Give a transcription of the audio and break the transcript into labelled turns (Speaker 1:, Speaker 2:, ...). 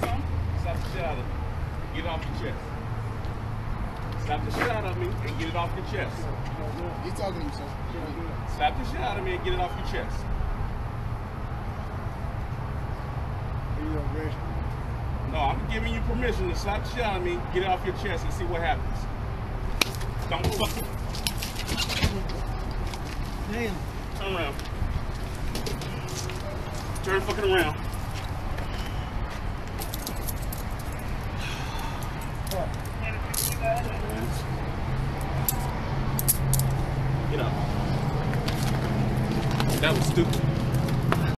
Speaker 1: come. Slap the shit out of me. Get it off your chest. Slap the shit out of me and get it off your chest.
Speaker 2: He's talking to himself.
Speaker 1: Slap the shit out of me and get it off your chest. No, I'm giving you permission to slap the shit out of me, get it off your chest, and see what happens. Don't fucking. Damn. Turn around. Turn fucking around. Get know, That was stupid.